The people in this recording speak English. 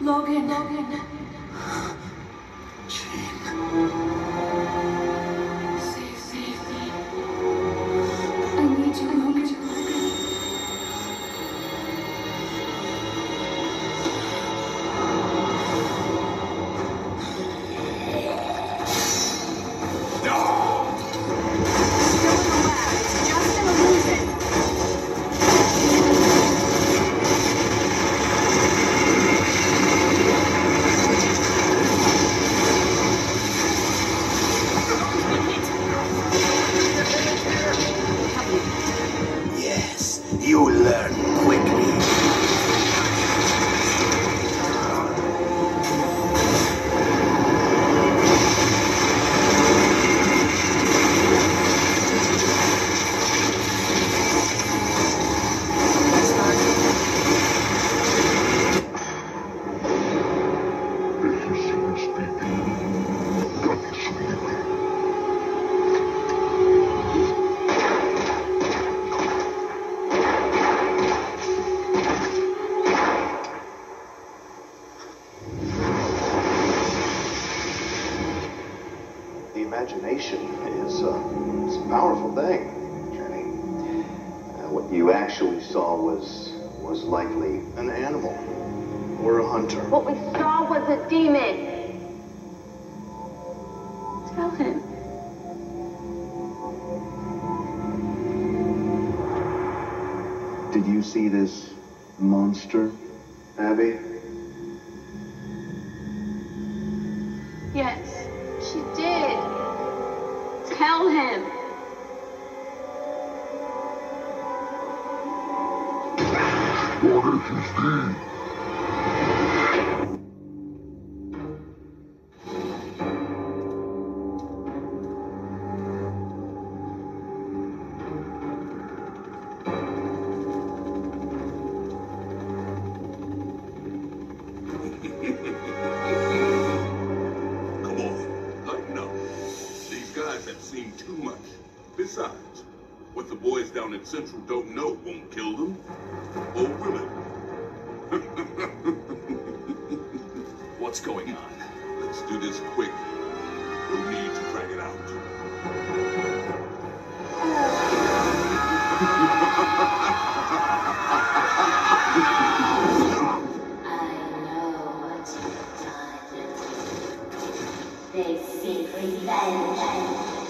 Logan. Logan. Imagination is, uh, is a powerful thing, Jenny. Uh, what you actually saw was was likely an animal or a hunter. What we saw was a demon. Tell him. Did you see this monster, Abby? Yes. Him. Come Have seen too much. Besides, what the boys down in Central don't know won't kill them. Or will it? What's going on? Let's do this quick. We'll need to drag it out. They seek revenge.